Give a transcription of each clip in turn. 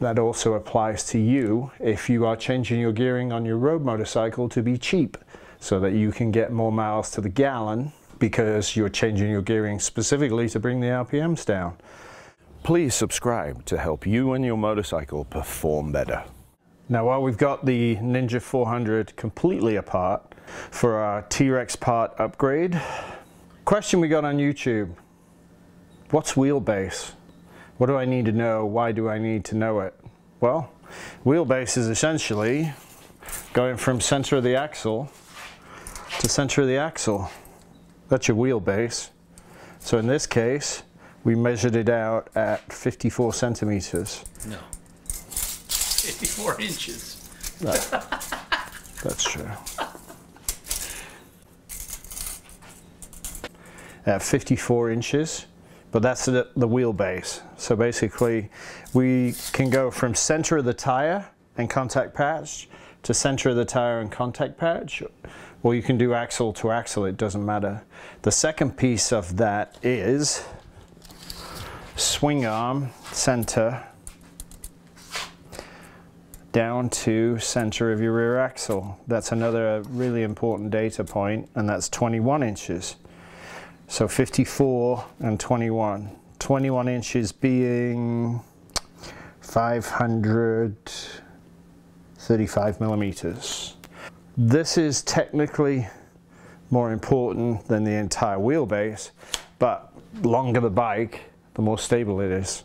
that also applies to you if you are changing your gearing on your road motorcycle to be cheap so that you can get more miles to the gallon because you're changing your gearing specifically to bring the RPMs down. Please subscribe to help you and your motorcycle perform better. Now while we've got the Ninja 400 completely apart for our T-Rex part upgrade, question we got on YouTube, what's wheelbase? What do I need to know? Why do I need to know it? Well, wheelbase is essentially going from center of the axle to center of the axle. That's your wheelbase. So in this case, we measured it out at 54 centimeters. No. 54 inches. That's true. At 54 inches, but that's the, the wheelbase. So basically, we can go from center of the tire and contact patch to center of the tire and contact patch, or you can do axle to axle, it doesn't matter. The second piece of that is swing arm center down to center of your rear axle. That's another really important data point and that's 21 inches. So 54 and 21. 21 inches being 535 millimeters. This is technically more important than the entire wheelbase, but longer the bike, the more stable it is.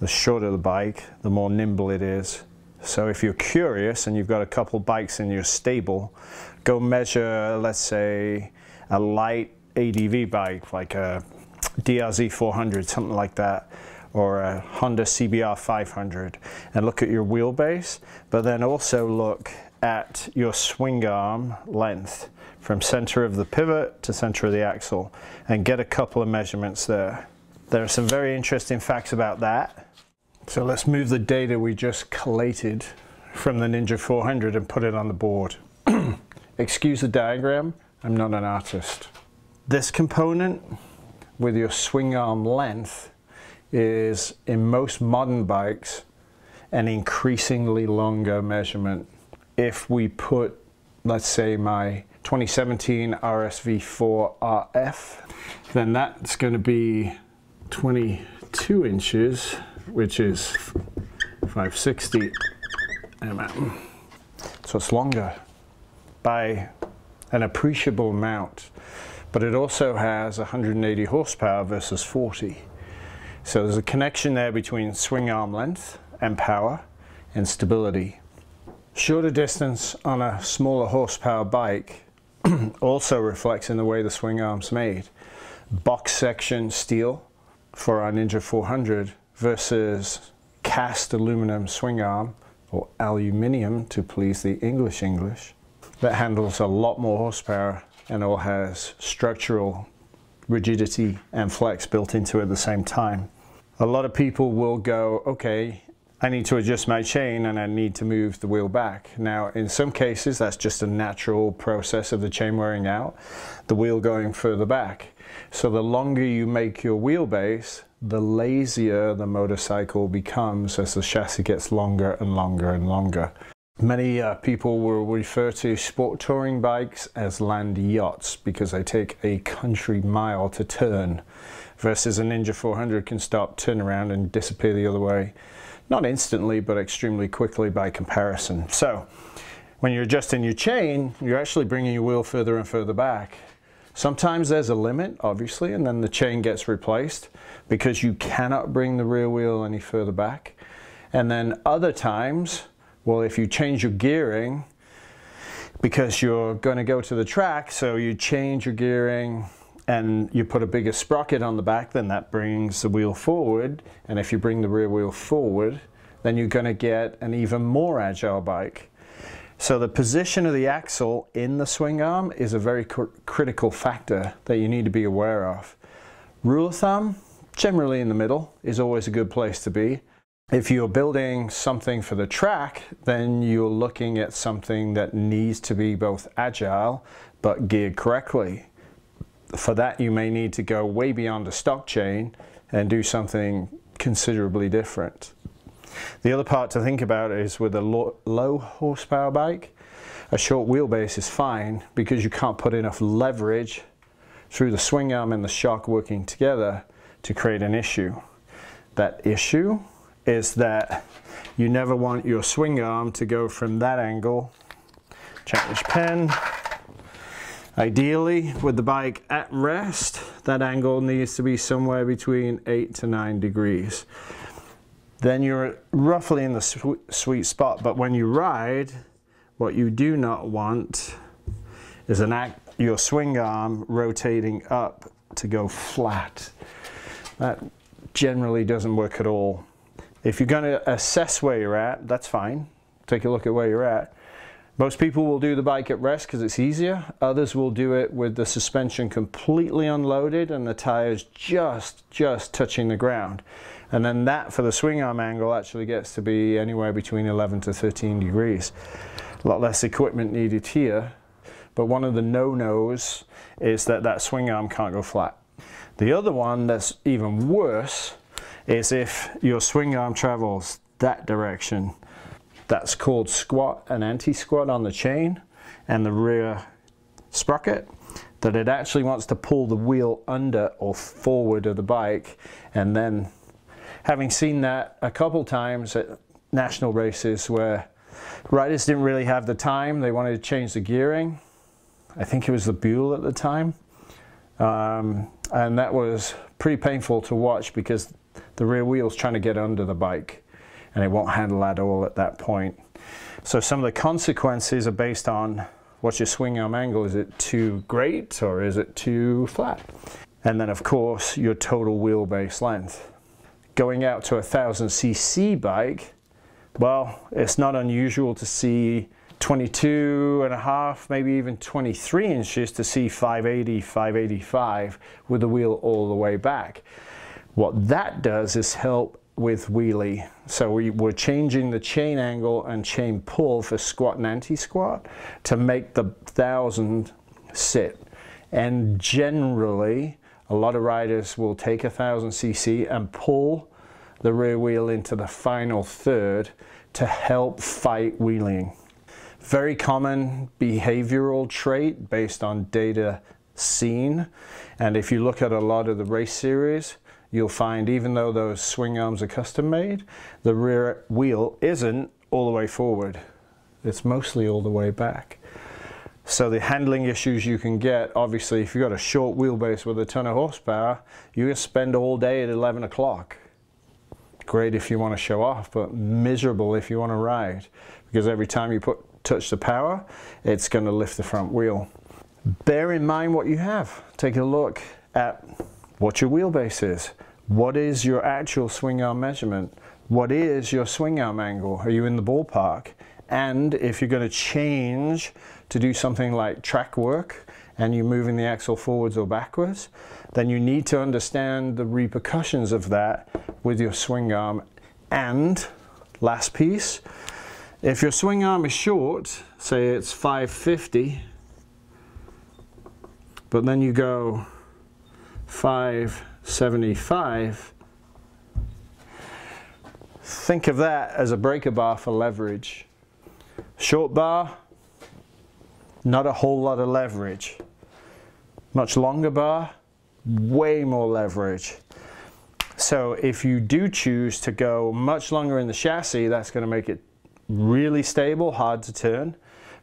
The shorter the bike, the more nimble it is. So if you're curious and you've got a couple bikes in your stable, go measure, let's say, a light ADV bike like a DRZ 400, something like that, or a Honda CBR 500, and look at your wheelbase, but then also look at your swing arm length from center of the pivot to center of the axle and get a couple of measurements there. There are some very interesting facts about that. So let's move the data we just collated from the Ninja 400 and put it on the board. Excuse the diagram, I'm not an artist. This component with your swing arm length is in most modern bikes an increasingly longer measurement. If we put, let's say my 2017 RSV4 RF, then that's going to be 22 inches which is 560 mm. So it's longer by an appreciable amount, but it also has 180 horsepower versus 40. So there's a connection there between swing arm length and power and stability. Shorter distance on a smaller horsepower bike also reflects in the way the swing arm's made. Box section steel for our Ninja 400 versus cast aluminum swing arm or aluminium to please the English English that handles a lot more horsepower and all has structural rigidity and flex built into it at the same time. A lot of people will go, okay, I need to adjust my chain and I need to move the wheel back. Now, in some cases, that's just a natural process of the chain wearing out, the wheel going further back. So the longer you make your wheelbase, the lazier the motorcycle becomes as the chassis gets longer and longer and longer. Many uh, people will refer to sport touring bikes as land yachts because they take a country mile to turn versus a Ninja 400 can stop, turn around and disappear the other way. Not instantly, but extremely quickly by comparison. So when you're adjusting your chain, you're actually bringing your wheel further and further back. Sometimes there's a limit, obviously, and then the chain gets replaced because you cannot bring the rear wheel any further back. And then other times, well, if you change your gearing, because you're going to go to the track, so you change your gearing and you put a bigger sprocket on the back, then that brings the wheel forward. And if you bring the rear wheel forward, then you're going to get an even more agile bike. So the position of the axle in the swing arm is a very cr critical factor that you need to be aware of. Rule of thumb, generally in the middle is always a good place to be. If you're building something for the track, then you're looking at something that needs to be both agile but geared correctly. For that, you may need to go way beyond a stock chain and do something considerably different. The other part to think about is with a low, horsepower bike, a short wheelbase is fine because you can't put enough leverage through the swing arm and the shock working together to create an issue. That issue is that you never want your swing arm to go from that angle, change pen, Ideally, with the bike at rest, that angle needs to be somewhere between 8 to 9 degrees. Then you're roughly in the sweet spot, but when you ride, what you do not want is an act, your swing arm rotating up to go flat. That generally doesn't work at all. If you're going to assess where you're at, that's fine. Take a look at where you're at. Most people will do the bike at rest because it's easier. Others will do it with the suspension completely unloaded and the tires just, just touching the ground. And then that for the swing arm angle actually gets to be anywhere between 11 to 13 degrees. A lot less equipment needed here. But one of the no-nos is that that swing arm can't go flat. The other one that's even worse is if your swing arm travels that direction. That's called squat and anti-squat on the chain and the rear sprocket that it actually wants to pull the wheel under or forward of the bike. And then having seen that a couple times at national races where riders didn't really have the time they wanted to change the gearing. I think it was the Buell at the time. Um, and that was pretty painful to watch because the rear wheel's trying to get under the bike and it won't handle at all at that point. So some of the consequences are based on what's your swing arm angle? Is it too great or is it too flat? And then of course your total wheelbase length. Going out to a 1000cc bike, well, it's not unusual to see 22 and a half, maybe even 23 inches to see 580, 585 with the wheel all the way back. What that does is help with wheelie. So we were changing the chain angle and chain pull for squat and anti-squat to make the thousand sit. And generally, a lot of riders will take a thousand cc and pull the rear wheel into the final third to help fight wheeling. Very common behavioral trait based on data seen. And if you look at a lot of the race series, you'll find even though those swing arms are custom made, the rear wheel isn't all the way forward. It's mostly all the way back. So the handling issues you can get, obviously, if you've got a short wheelbase with a ton of horsepower, you can spend all day at 11 o'clock. Great if you want to show off, but miserable if you want to ride. Because every time you put touch the power, it's going to lift the front wheel. Bear in mind what you have. Take a look at what your wheelbase is. What is your actual swing arm measurement? What is your swing arm angle? Are you in the ballpark? And if you're going to change to do something like track work and you're moving the axle forwards or backwards, then you need to understand the repercussions of that with your swing arm. And last piece, if your swing arm is short, say it's 550, but then you go 575. Think of that as a breaker bar for leverage. Short bar, not a whole lot of leverage. Much longer bar, way more leverage. So if you do choose to go much longer in the chassis, that's going to make it really stable, hard to turn.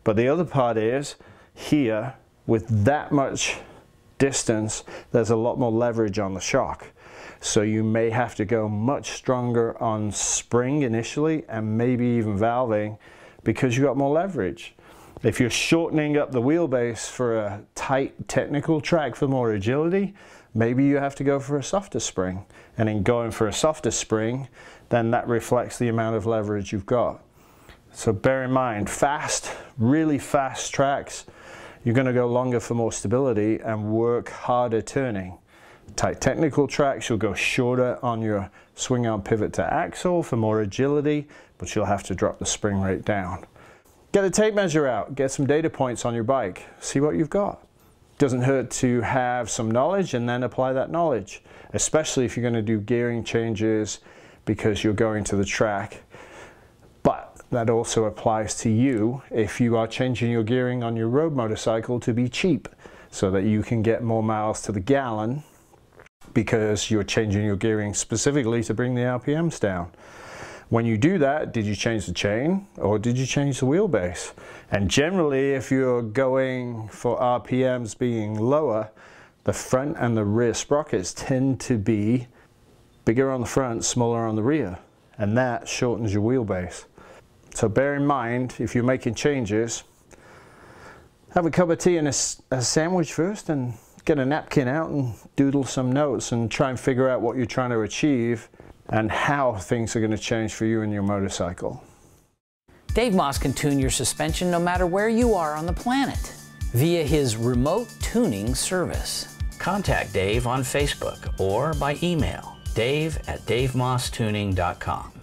But the other part is here with that much distance, there's a lot more leverage on the shock. So you may have to go much stronger on spring initially and maybe even valving because you've got more leverage. If you're shortening up the wheelbase for a tight technical track for more agility, maybe you have to go for a softer spring. And in going for a softer spring, then that reflects the amount of leverage you've got. So bear in mind, fast, really fast tracks, you're going to go longer for more stability and work harder turning. Tight technical tracks, you'll go shorter on your swing arm pivot to axle for more agility, but you'll have to drop the spring rate down. Get a tape measure out, get some data points on your bike, see what you've got. Doesn't hurt to have some knowledge and then apply that knowledge, especially if you're going to do gearing changes, because you're going to the track. That also applies to you if you are changing your gearing on your road motorcycle to be cheap so that you can get more miles to the gallon because you're changing your gearing specifically to bring the RPMs down. When you do that, did you change the chain or did you change the wheelbase? And generally, if you're going for RPMs being lower, the front and the rear sprockets tend to be bigger on the front, smaller on the rear, and that shortens your wheelbase. So bear in mind, if you're making changes, have a cup of tea and a, a sandwich first and get a napkin out and doodle some notes and try and figure out what you're trying to achieve and how things are going to change for you and your motorcycle. Dave Moss can tune your suspension no matter where you are on the planet via his remote tuning service. Contact Dave on Facebook or by email dave at davemosstuning.com.